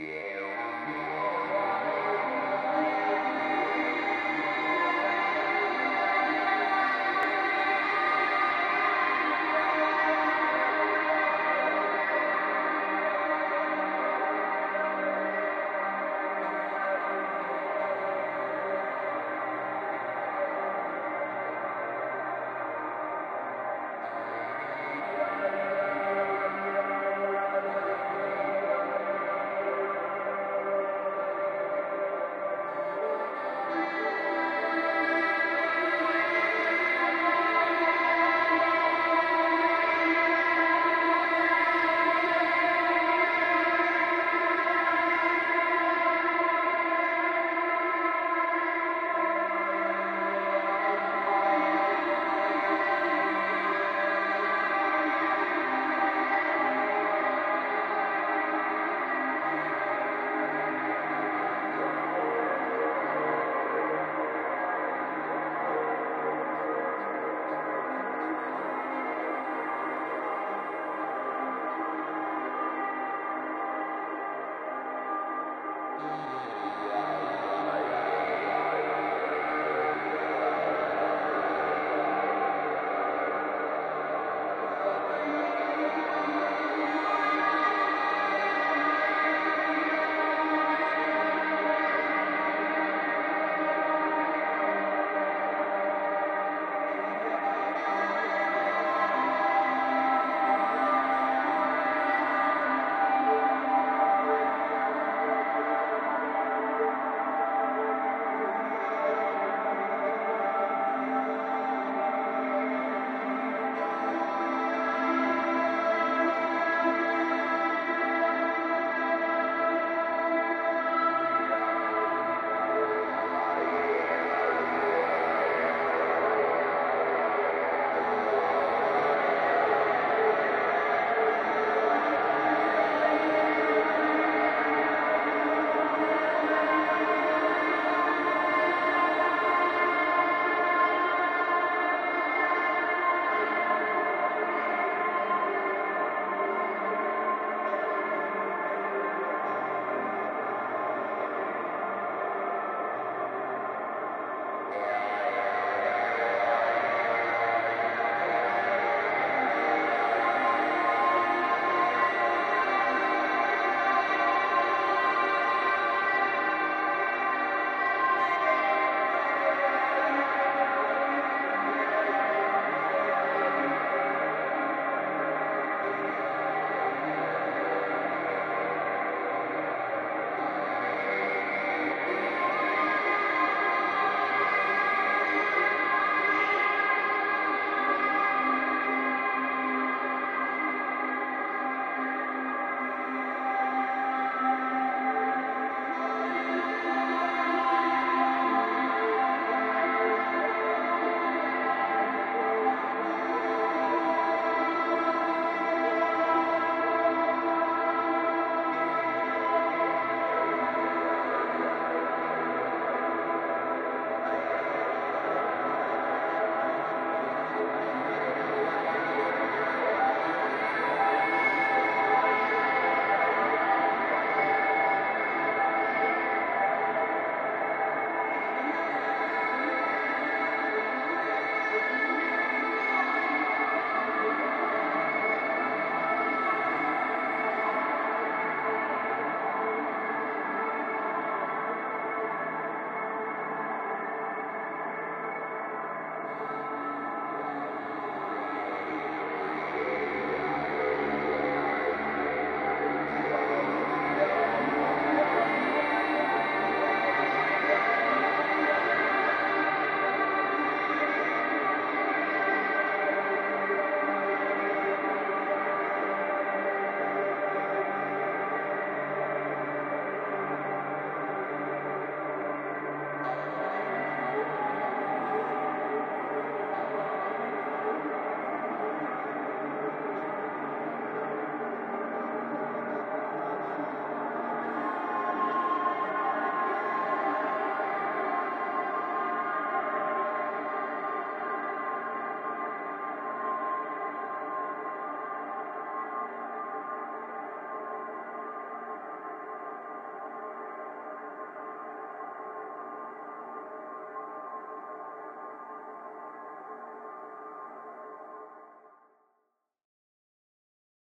Yeah.